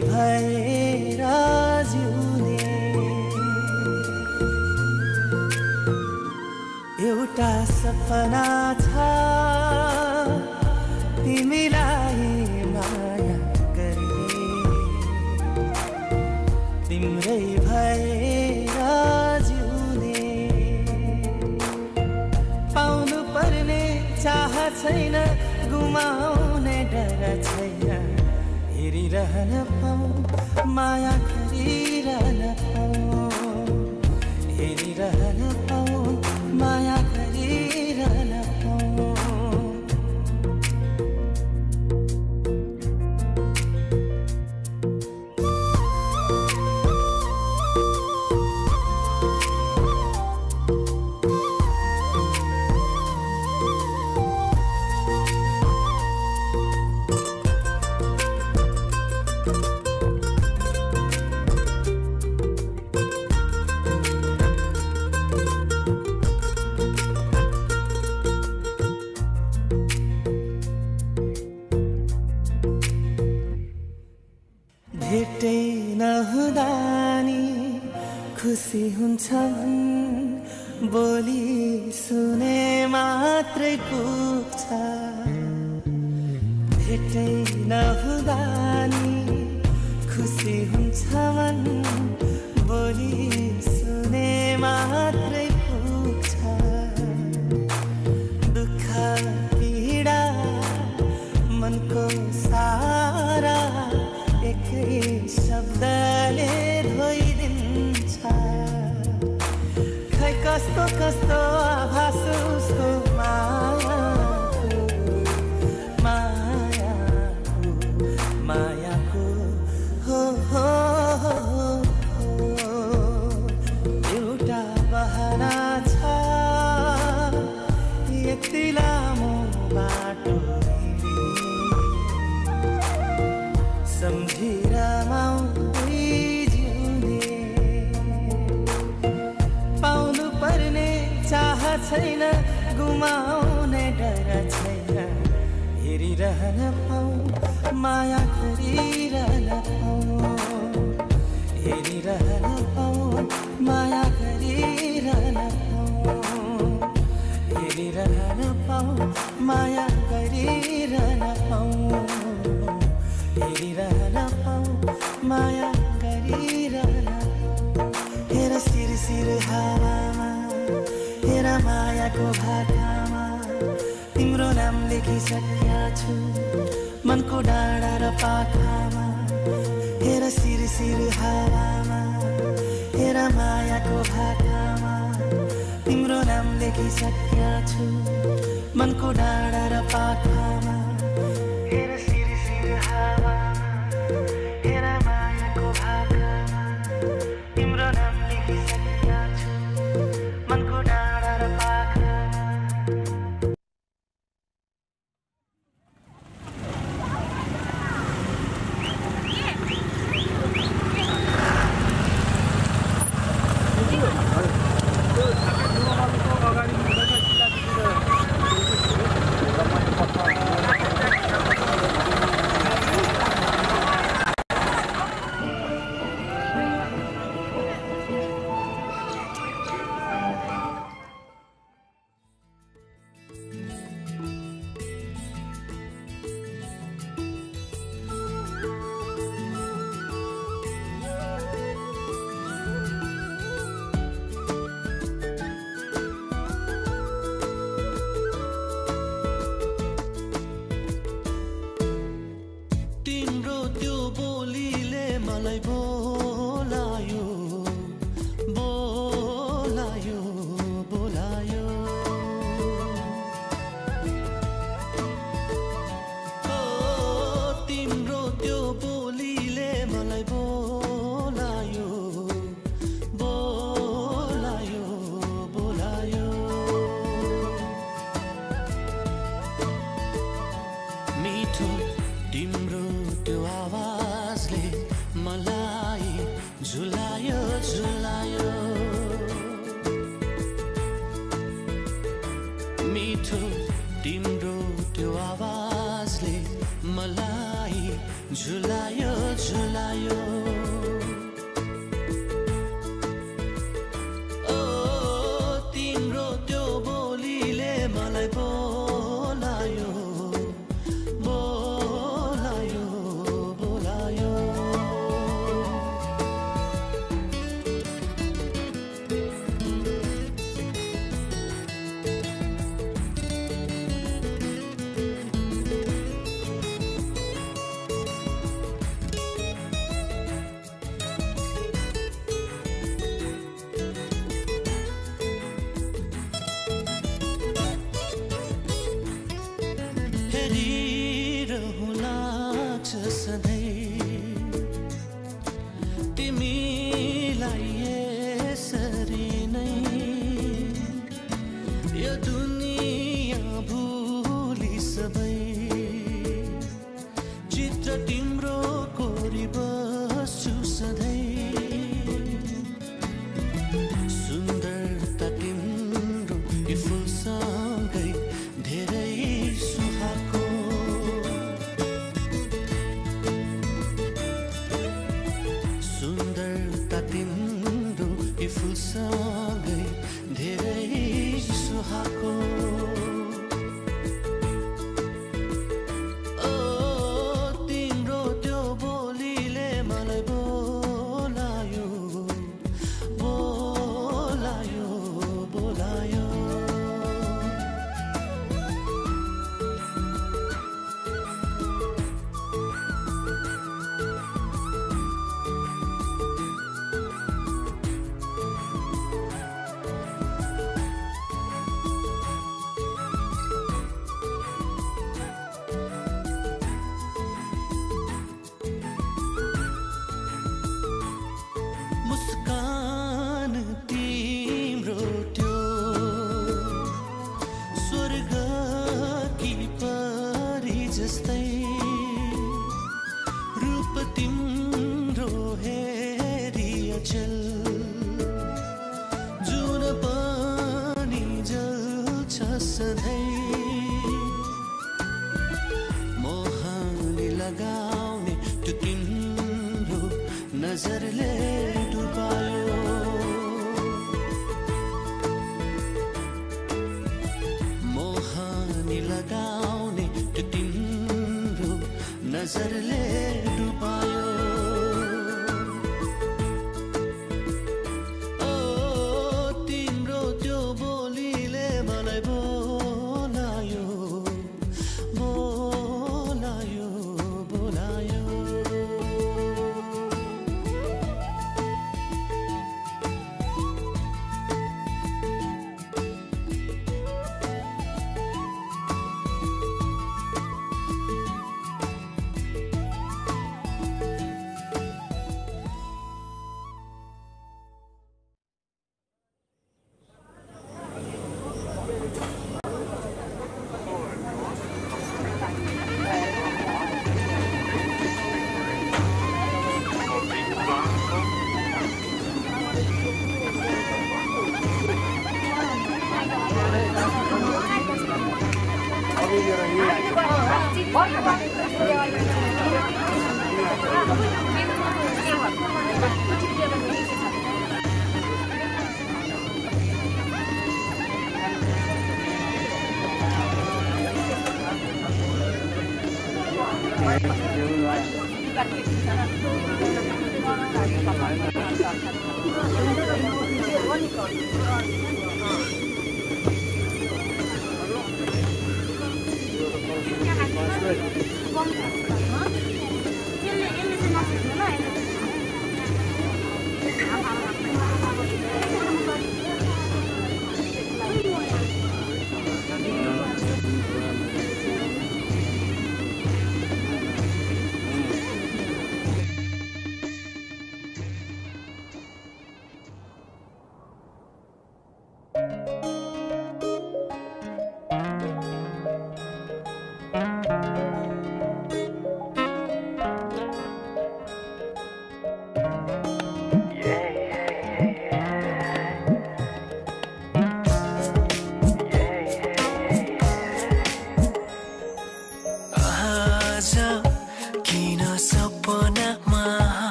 भएर जिउने एउटा सपना हेरिरहन पाऊ माया गरिरहन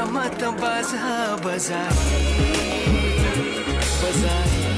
हेर म त बाजा बजाई बजाई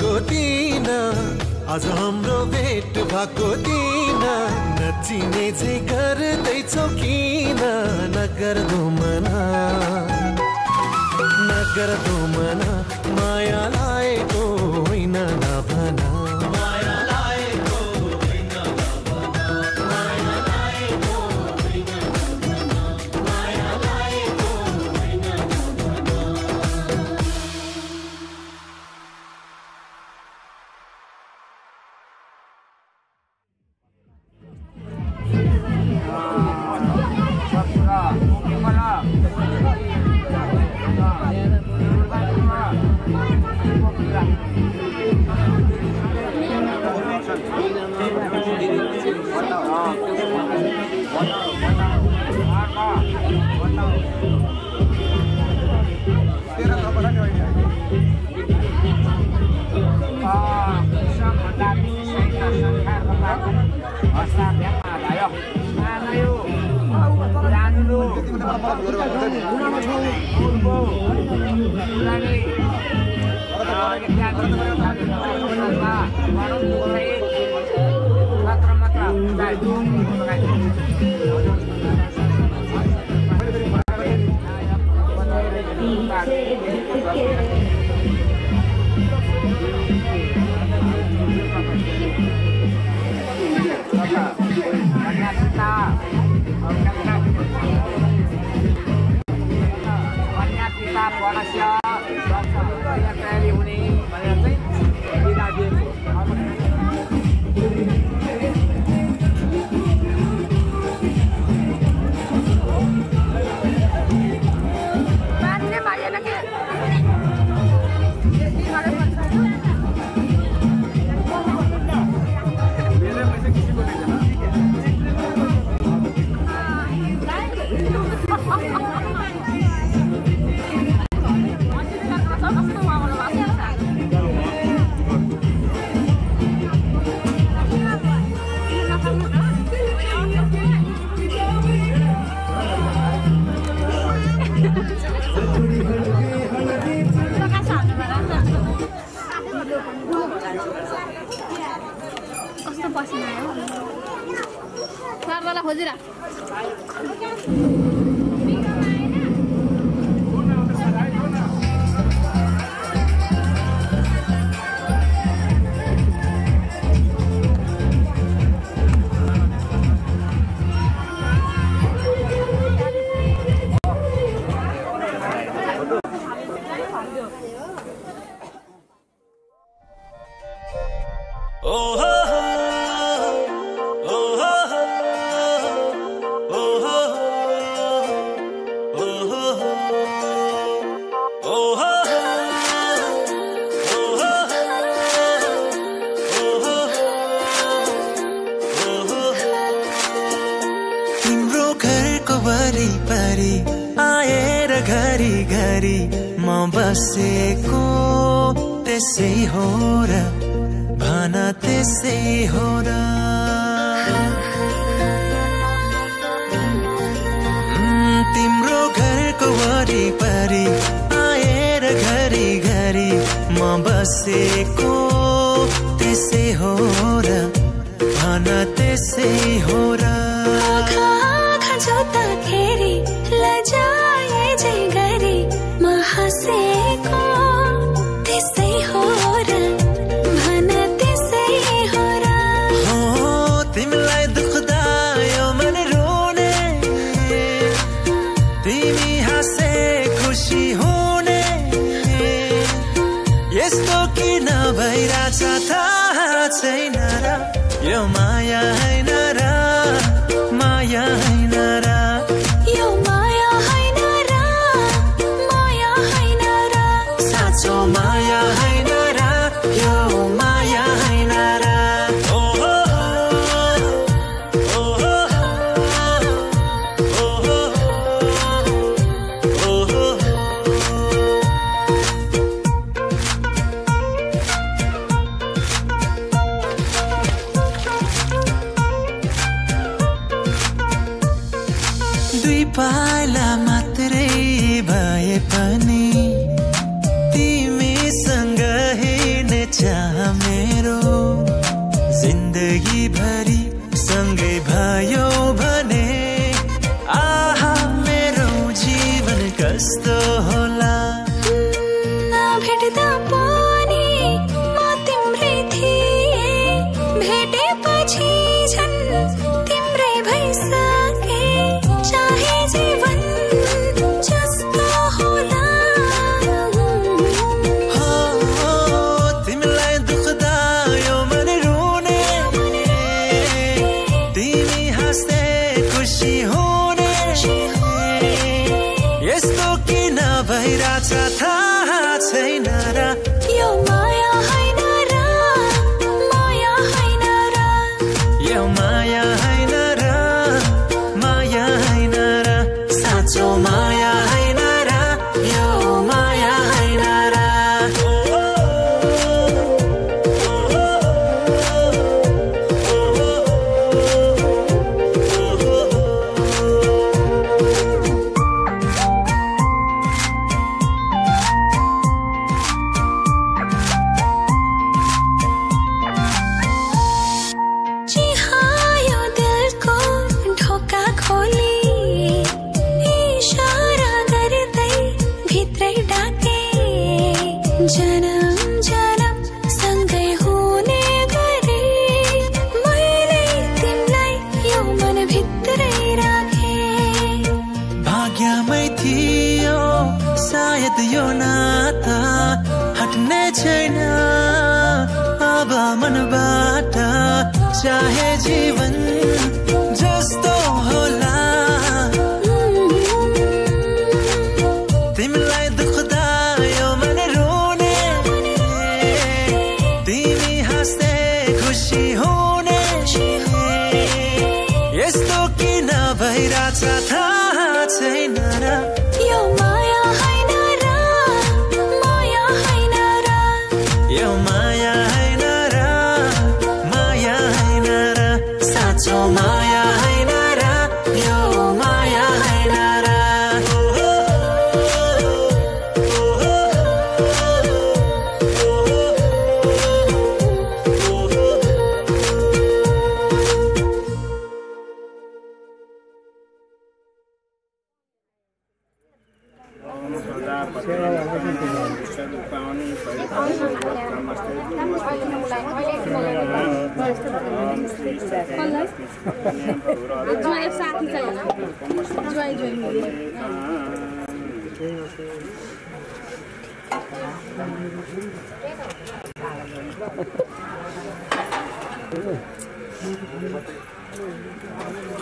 भएको दिन। आज हाम्रो भेट भएको दिन। नचिने चाहिँ गर्दैछौ किन? नगर मना नगर मना माया लागेको होइन नभना।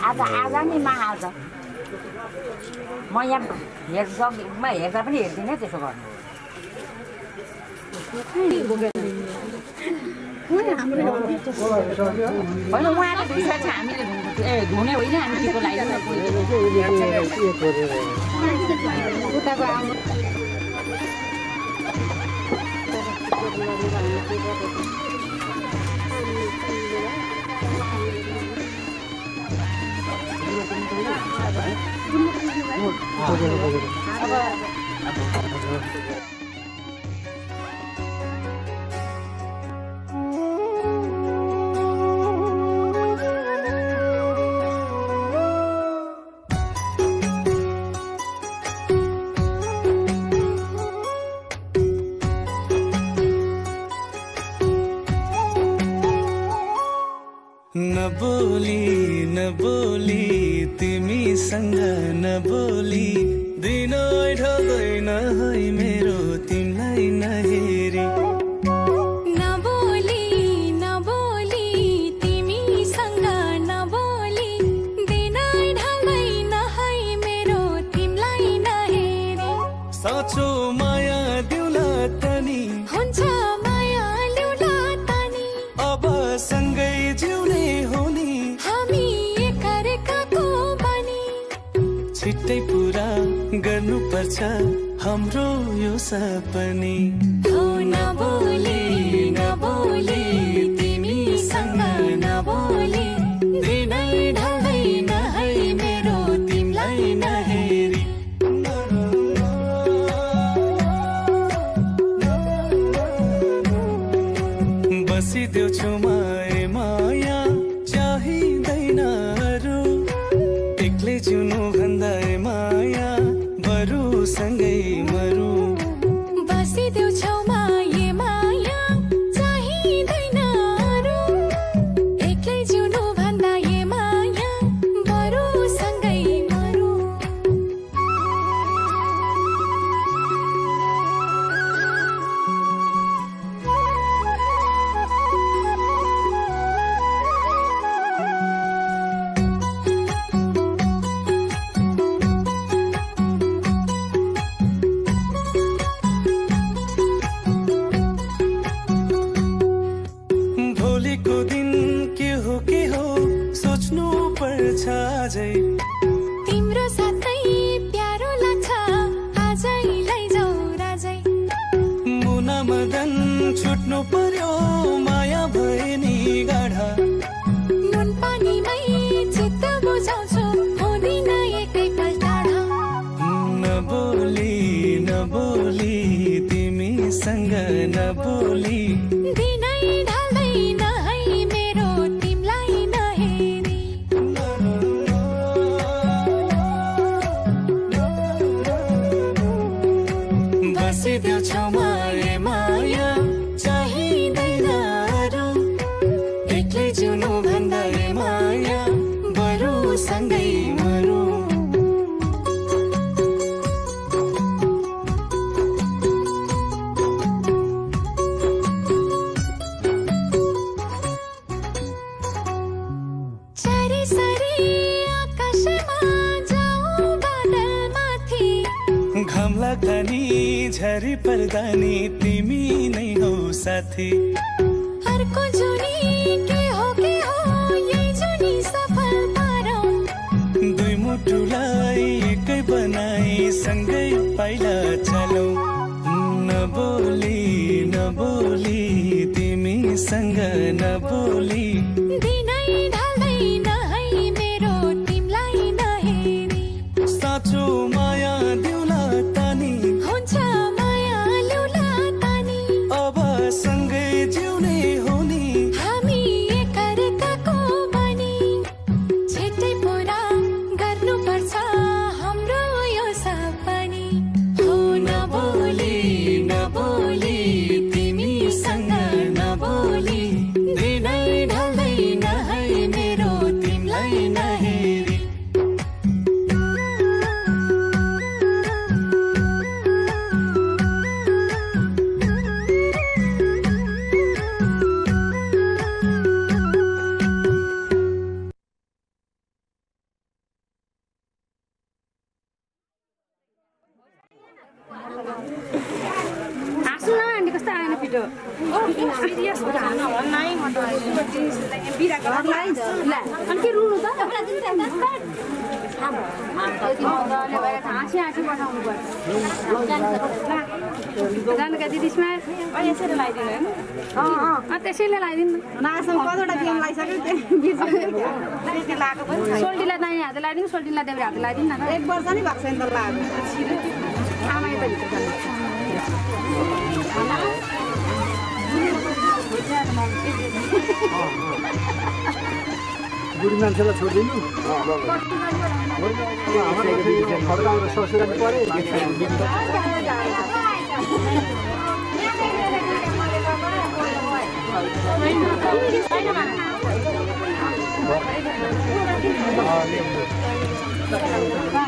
आज आज नि म आज म यहाँ हेर्नु म हेर्दा पनि हेर्दिनँ त्यसो गर्नु होइन उहाँको हामीले ए धुने होइन हामी उताको 我们都有觉悟要疯狂到日出 दिन्छु छुमाए माया चाहिँदैन अरू। एक्लै चुनु भन्दा माया बरु सँगै दुई मुटुलाई एकै बनाई सँगै पाइला बोली तिमी नबोली न नबोली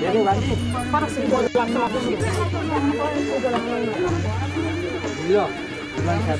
ini lagi. Iya. Cuman saya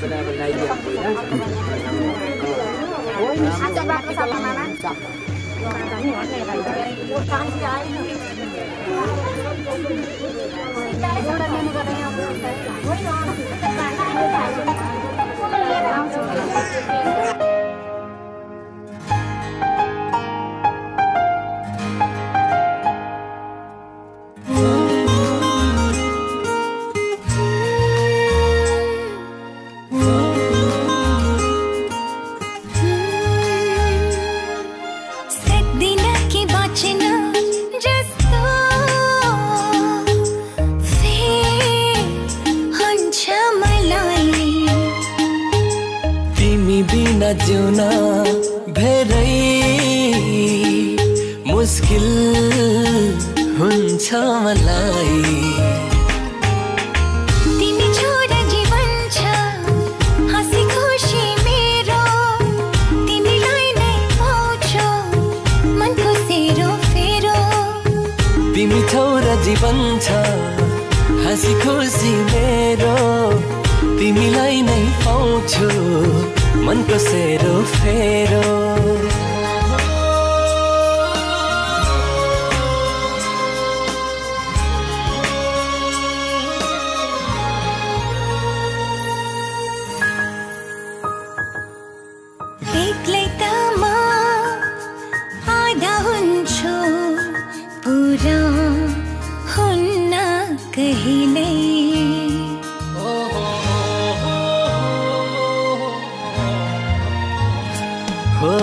हो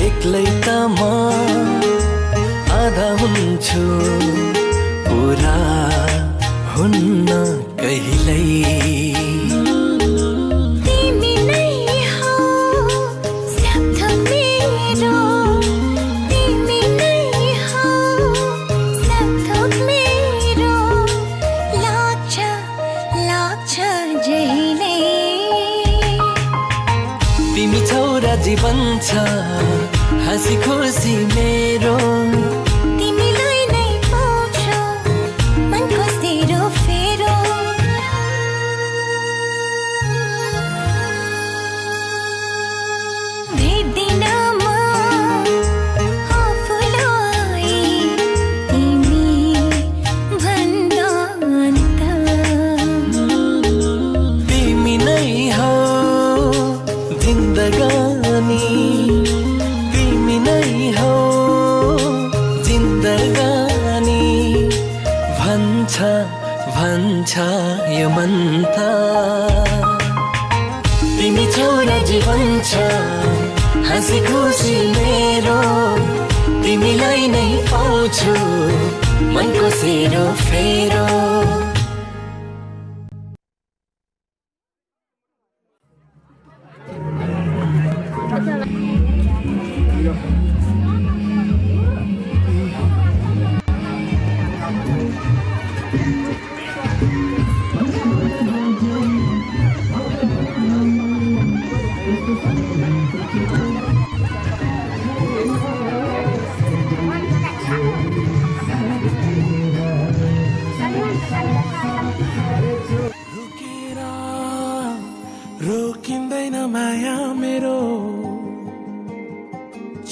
एक्लै त म आधा हुन्छु। पुरा हुन्न कहिल्यै।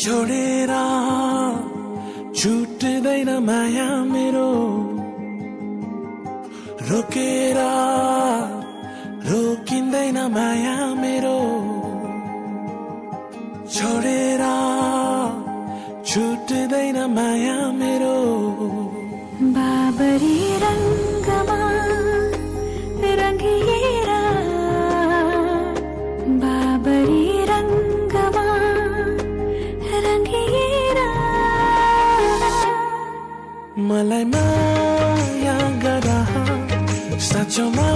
छोडेर छुट्दैन माया मेरो। रोकेर रोकिँदैन माया मेरो। छोडेर छुट्दैन माया मेरो। बाबरी रङ्गमा रङ्गिया मलाई माया गर साँचो मा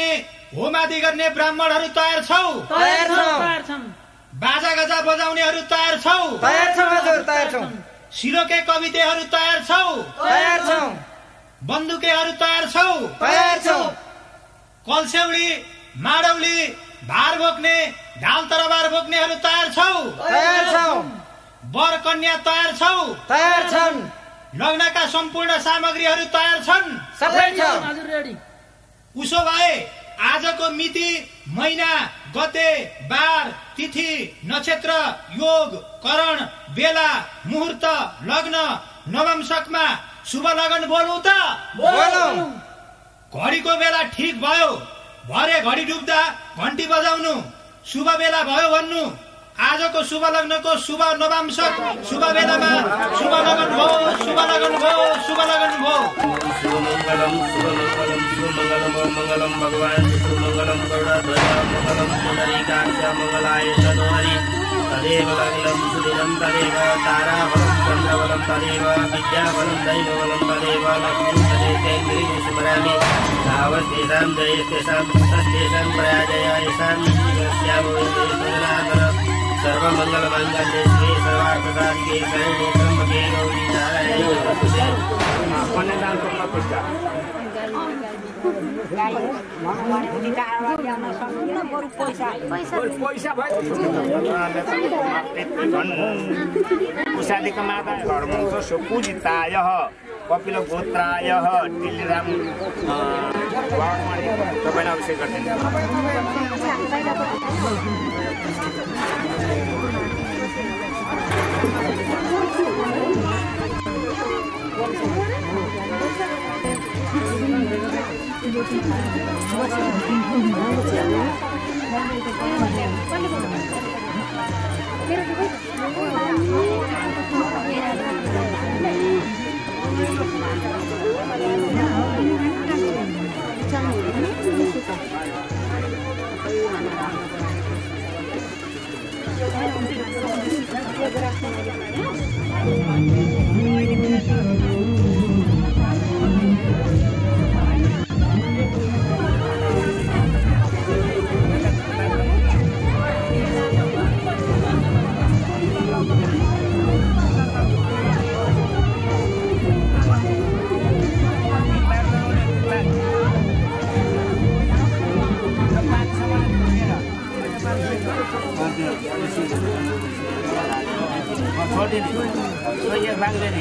गर्ने होमादि गर्ने ब्राह्मणहरू तयार छौ। तयार छौँ। बाजा गजा बजाउनेहरू तयार छौ। तयार छौँ हजुर तयार छौँ। सिरोके कवितेहरू तयार छौ। तयार छौँ। बन्दुकेहरू तयार छौ। तयार छौँ। कलस्यौली माडौली भार बोक्ने ढाल तरबार बोक्नेहरू तयार छौ। तयार छौँ। वर कन्या तयार छौ। तयार छन् लग्नका सम्पूर्ण सामग्रीहरू तयार छन्। सबै छ। उसो भए आजको मिति महिना गते बार तिथि नक्षत्र योग करण बेला मुहुर्त लग्न नवंशकमा शुभ लगन बोलौ त? बोलौँ। घडीको बेला ठिक भयो। भरे घडी डुब्दा घन्टी बजाउनु। शुभ बेला भयो भन्नु। आजको शुभ लग्नको शुभ नवांशक शुभ बेलामा शुभ लगन भयो शुभ लगन भयो शुभ लगन भयो शुभमङ्गलं शुभमङ्गलं शुभमङ्गलं ॐ मङ्गलं भगवान् शुभमङ्गलं गरुडध्वजा मङ्गलं पुनरीकाक्ष मङ्गलाय तनोहरि तदेव लग्नं सुदिनं तदेव ताराबलं चन्द्रबलं तदेव विद्याबलं दैवबलं तदेव लक्ष्मीं तदेतेन्द्रिं स्मरामि तावस्तेषां जयस्तेषां पुत्रस्तेषां प्रयाजय येषां जीवस्यामो जनार्दन सर्वमङ्गलमाङ्गल्ये श्री सर्वार्थसाधिके शरणे त्र्यम्बके गौरी नारायणे धर्मंश सुपूजिताय कपिल गोत्राय टिलिराम तपाईँलाई अभिषेक गरिदिनु Gracias. छोडिदिने सोही माग्दैन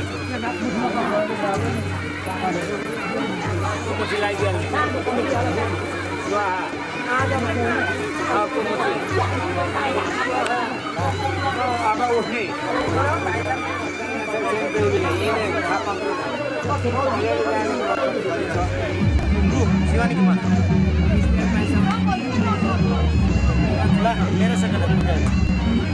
अँ, कुमुची अब उठ्ने शिवानीको मन ल मेरो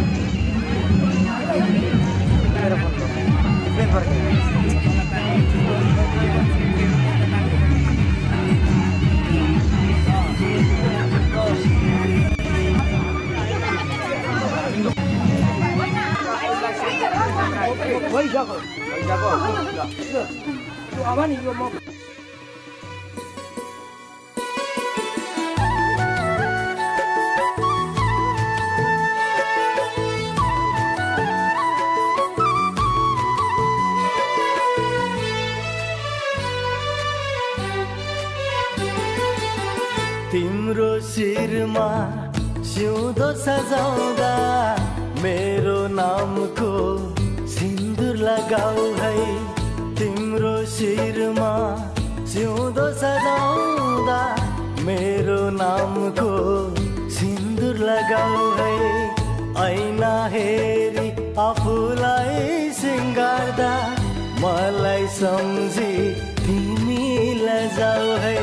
सँग तिम्रो सजाउँदा मेरो नामको सिन्दुर लगाऊ है। तिम्रो शिरमा सिउँदो सजाउँदा मेरो नामको सिन्दुर लगाऊ है। ऐना हेरी आफूलाई सिँगार्दा मलाई सम्झी तिमी लजाऊ है।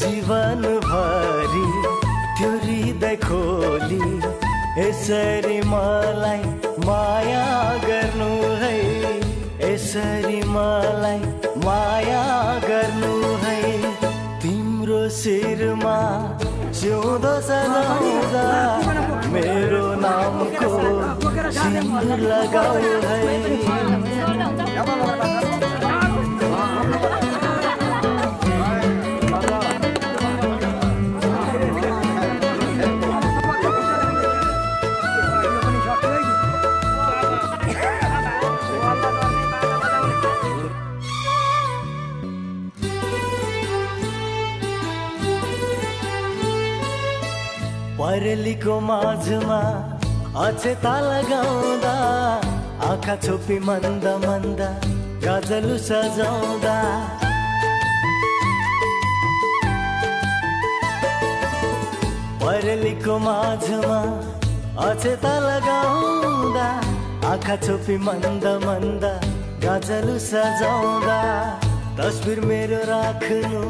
जीवन भरि त्यो हृदय खोली यसरी मलाई माया गर्नु है। यसरी मलाई माया गर्नु है। तिम्रो शिरमा सिउँदो सजाउँदा मेरो नामको सिन्दुर लगाऊ है। परेलीको माझमा अचेता लगाउँदा आँखा छोपी मन्द मन्द गजलु सजाउँदा। परेलीको माझमा अचेता लगाउँदा आँखा छोपी मन्द मन्द गजलु सजाउँदा। तस्बिर मेरो राख्नु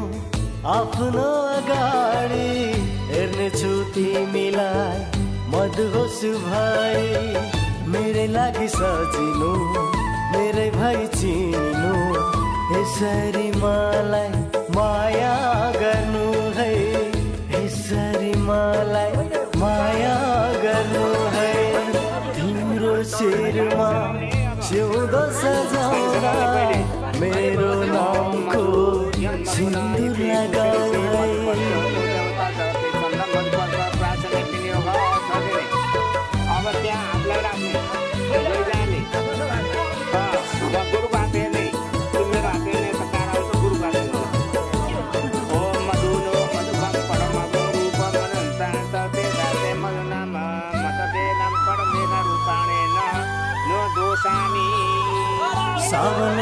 आफ्नो अगाडि। हेर्नेछु तिमीलाई। मधुहोस भए मेरै लागि सजिनु मेरै भइ चिनु। यसरी मलाई माया गर्नु है यसरी मलाई माया गर्नु है। तिम्रो शिरमा सिउँदो सजाउँदा मेरो नामको सिन्दुर लगाऊ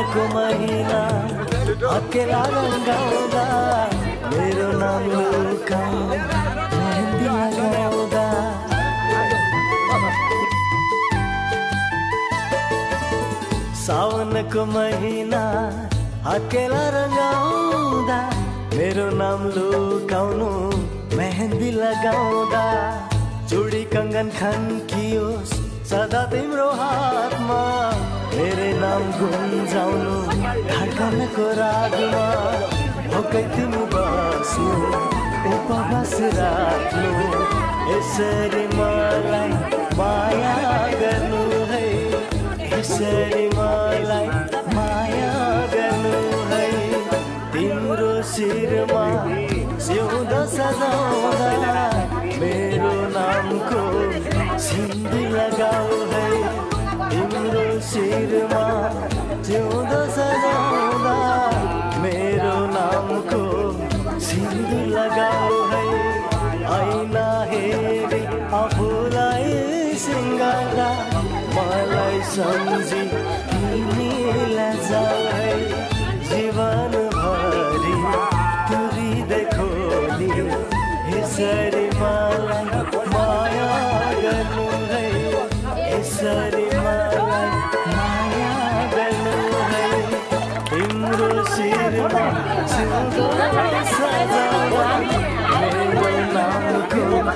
सावनको महिना अकेला रङ्गाउँदा मेरो नाम लगाउँदा सावनको महिना अकेला रङ्गाउँदा मेरो नाम लुकाउनु मेहन्दी लगाउँदा चुडी कङ्गन खन्कियोस् सदा तिम्रो हातमा मेरै नाम गुन्जाउनु धड्कनको रागमा भोकै तिमी बस्नु उपवास राख्नु यसरी मलाई माया गर्नु है यसरी मलाई माया गर्नु है। तिम्रो शिरमा सिउँदो सजाउँदा मेरो नामको सिन्धी लगाऊ। शिरमा जिउँदो सजाउँदा मेरो नामको सिन्धी लगाऊ है। ऐना हेरी आफूलाई सिङ्गार्दा मलाई सम्झी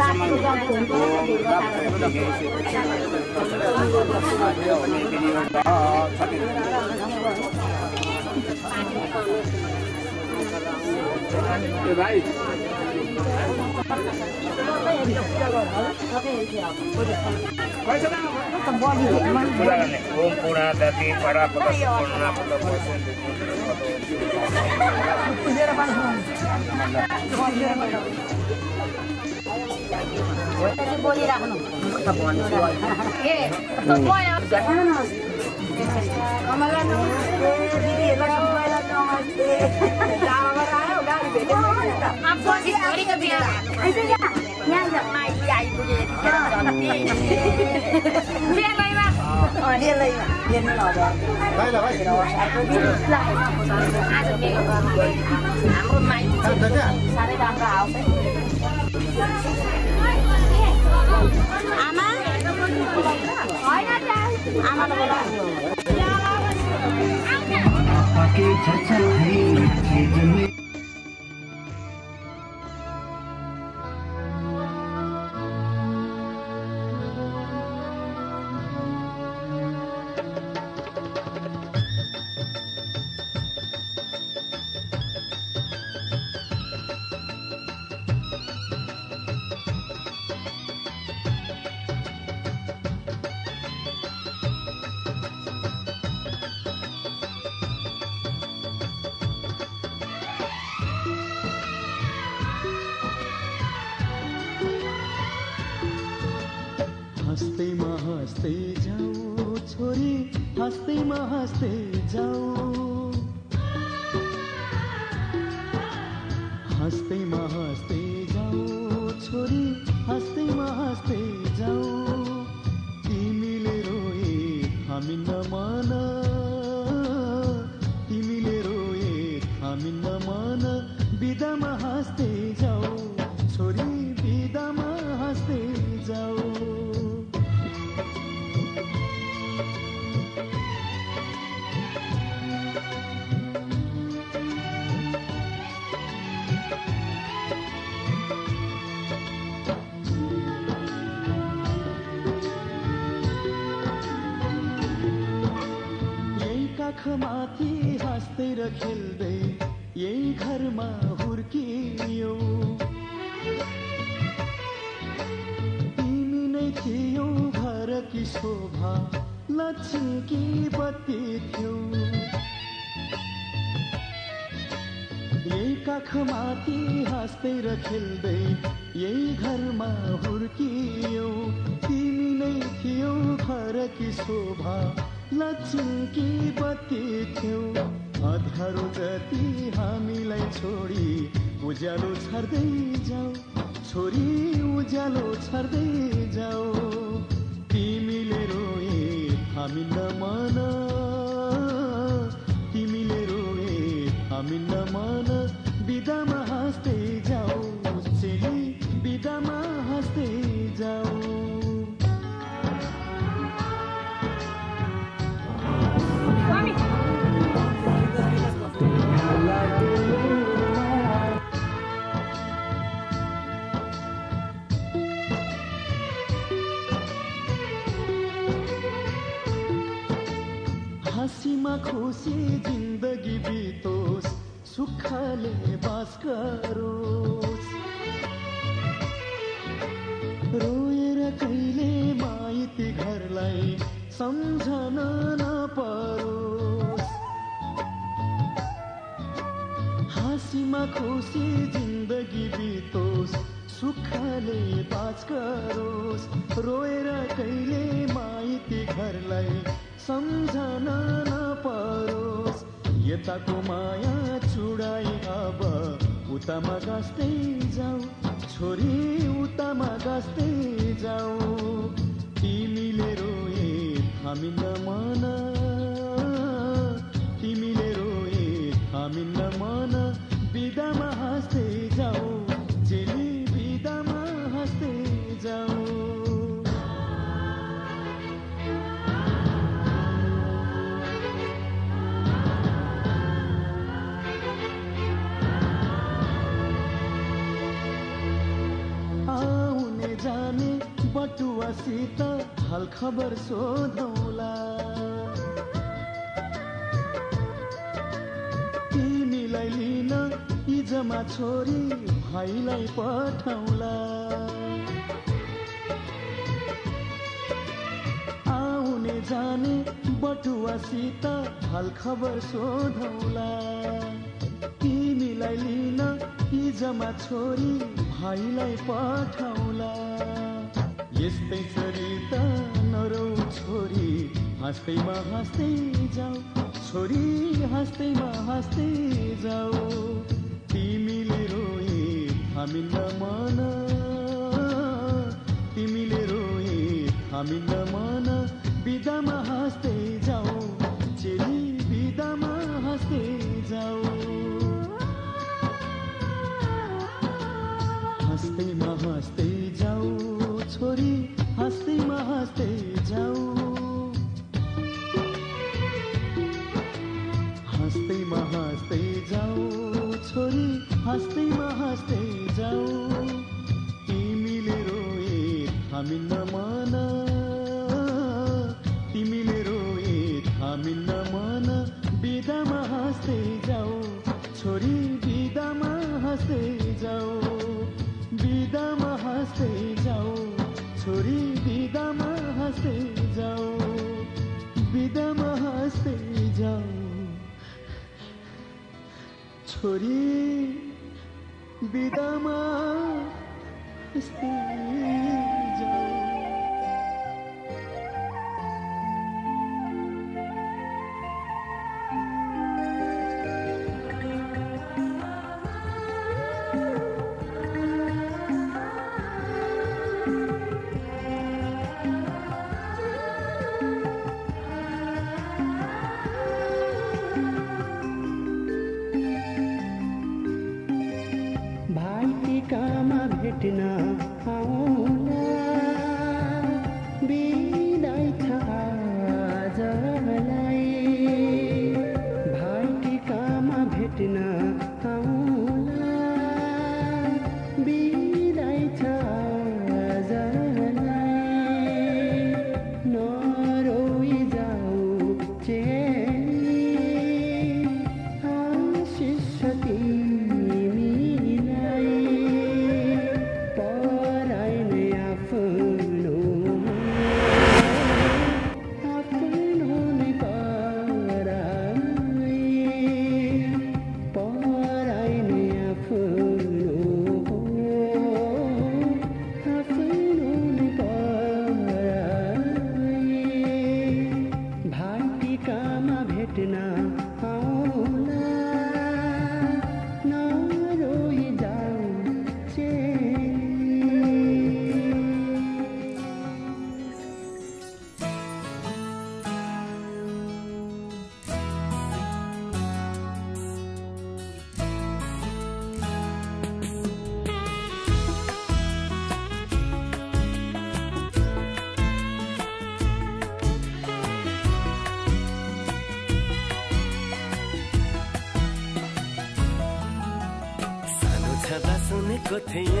नामको भाइ ओम पुरा दति परापत पूर्णापत बोलिराख्नु ए त भयो कमला नमस्ते दिदीहरूलाई सबैलाई नमस्ते जामाबाट आयो गाडी भेटेको हाम्रो माइती साह्रै राम्रो आउँछ आमा होइन खेल्दै यही घरमा हुर्कियो। तिमी नै थियौ घरकी शोभा लक्ष्मीकी बत्ती थियौ। यही काखमाथि हाँस्दै र खेल्दै यही घरमा हुर्कियो। तिमी नै थियौ घरकी शोभा लक्ष्मीकी बत्ती थियौ। अध्यारो जति हामीलाई छोडी उज्यालो छर्दै जाऊ। छोरी उज्यालो छर्दै जाऊ। तिमीले रोए हामी नमान तिमीले रोए हामी नमान बिदामा हाँसीमा खुसी जिन्दगी बितोस् सुखले बास गरोस्। रोएर कहिले माइती घरलाई सम्झन नपरोस्। हाँसीमा खुसी जिन्दगी बितोस् सुखले बास गरोस्। रोएर कहिले माइती घरलाई सम्झन नपरोस्। यताको माया चुडाई अब उतामा गाँस्दै जाऊ। छोरी उतामा गाँस्दै जाऊ। तिमीले रोए हामी नमान। तिमीले रोए हामी नमान। बिदामा हाँस्दै जाऊ। चेली जाने बटुवासित हाल खबर सोधौला। तिमीलाई लिन इजमा छोरी भाइलाई पठाउला। आउने जाने बटुवासित हाल खबर सोधौला। तिमीलाई लिन इजमा छोरी भाइलाई पठाउला। यस्तै चरित नरौ छोरी हाँस्दैमा हाँस्दै जाऊ। छोरी हाँस्दैमा हाँस्दै जाऊ। तिमीले रोए हामी नमान तिमीले रोए हामी नमान बिदामा हाँस्दै जाऊ। चेली बिदामा हाँस्दै जाऊ। हाँस्दैमा हाँस्दै जाऊ। छोरी हाँस्दैमा हाँस्दै जाऊ हाँस्दैमा हाँस्दै जाऊ छोरी हाँस्दैमा हाँस्दै जाऊ तिमीले रोए थामिन्न मन। तिमीले रोए थामिन्न मन। बिदामा हाँस्दै जाऊ छोरी बिदामा हाँस्दै जाऊ बिदामा हाँस्दै जाऊ छोरी बिदामा हाँस्दै जाऊ बिदामा हाँस्दै जाऊ छोरी बिदामा हाँस्दै Hey.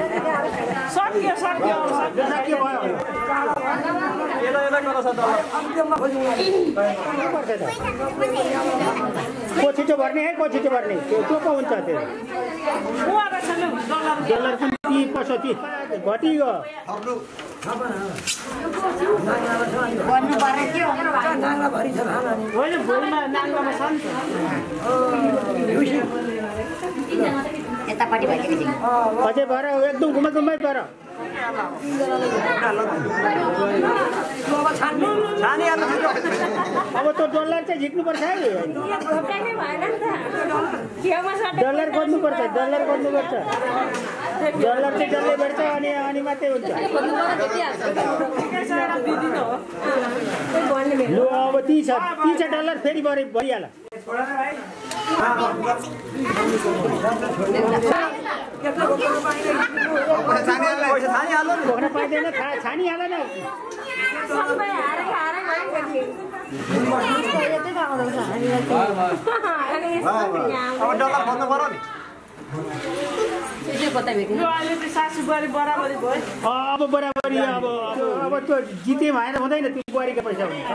सक्यो सक्यो के भयो यसलाई यसलाई गर को छिटो भर्ने है को छिटो भर्ने? त्यो को को हुन्छ त्यो? डलर पनि ती कसो ती? घटी गयो गर्नु पर्ने थियो होइन भुइँमा नाङ्लोमा छ नि यतापट्टि भइदिएको थियो अझै भएर एकदम घुमा घुमाइ भएर अब त्यो डलर चाहिँ झिक्नुपर्छ है। डलर गर्नुपर्छ डलर गर्नुपर्छ डलर चाहिँ डल्लै भेट्छ अनि अनि मात्रै हुन्छ। लु अब ती छ ती छ डलर फेरि भरि पाइँदैन छानिहाल न यो अहिले चाहिँ सासु बुहारी बराबरी भयो। अब बराबरी अब अब अब त्यो जिते भएर हुँदैन त्यो बुहारीको पैसा हुन्छ।